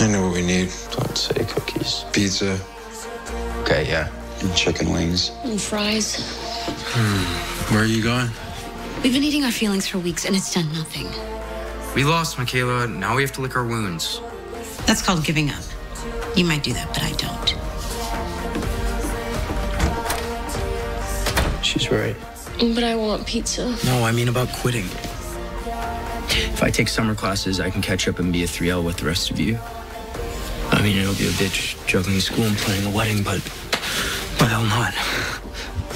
I know what we need. Don't say cookies. Pizza. Okay, yeah. And chicken wings. And fries. Hmm. Where are you going? We've been eating our feelings for weeks and it's done nothing. We lost, Michaela. Now we have to lick our wounds. That's called giving up. You might do that, but I don't. She's right. But I want pizza. No, I mean about quitting. If I take summer classes, I can catch up and be a 3L with the rest of you. I mean, it'll be a bitch juggling school and planning a wedding, but but hell not.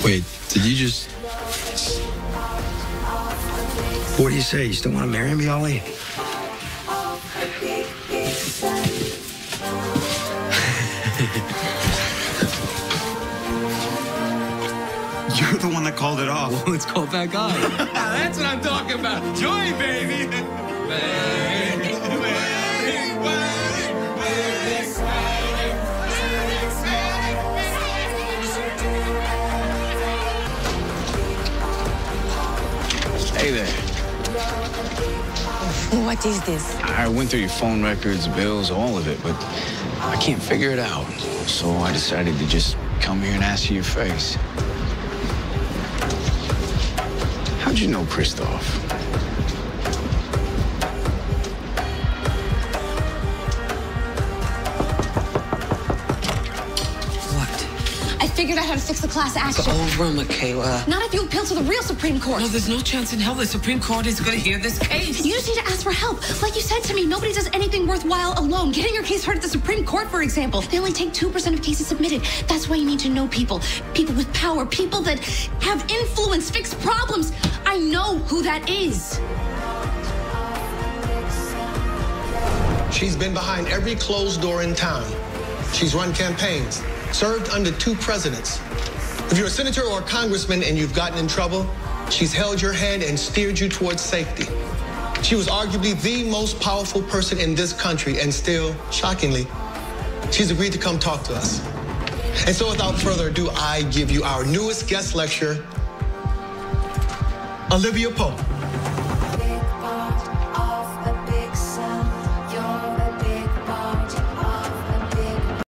Wait, did you just. What do you say? You still want to marry me, Ollie? You're the one that called it off. Well, let's call back on. That's what I'm talking about. Joy, baby. Hey there. What is this? I went through your phone records, bills, all of it, but I can't figure it out. So I decided to just come here and ask you your face. How'd you know Christoph? Figured out how to fix the class action. Over, Michaela. Not if you appeal to the real Supreme Court. No, there's no chance in hell the Supreme Court is going to hear this case. You just need to ask for help. Like you said to me, nobody does anything worthwhile alone. Getting your case heard at the Supreme Court, for example, they only take 2% of cases submitted. That's why you need to know people. People with power, people that have influence, fix problems. I know who that is. She's been behind every closed door in town. She's run campaigns, served under two presidents. If you're a senator or a congressman and you've gotten in trouble, she's held your hand and steered you towards safety. She was arguably the most powerful person in this country, and still, shockingly, she's agreed to come talk to us. And so, without further ado, I give you our newest guest lecturer, Olivia Pope.